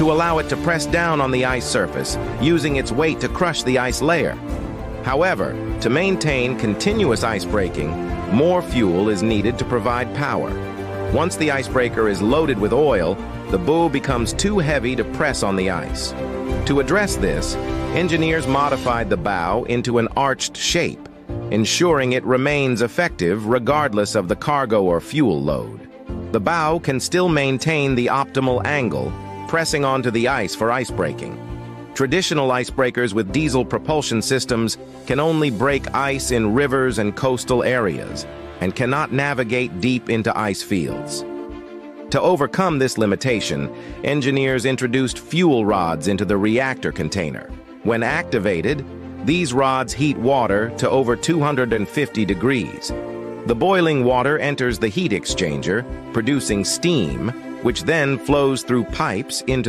to allow it to press down on the ice surface, using its weight to crush the ice layer. However, to maintain continuous ice breaking, more fuel is needed to provide power. Once the icebreaker is loaded with oil, the bow becomes too heavy to press on the ice. To address this, engineers modified the bow into an arched shape, ensuring it remains effective regardless of the cargo or fuel load. The bow can still maintain the optimal angle, pressing onto the ice for ice breaking. Traditional icebreakers with diesel propulsion systems can only break ice in rivers and coastal areas and cannot navigate deep into ice fields. To overcome this limitation, engineers introduced fuel rods into the reactor container. When activated, these rods heat water to over 250 degrees. The boiling water enters the heat exchanger, producing steam, which then flows through pipes into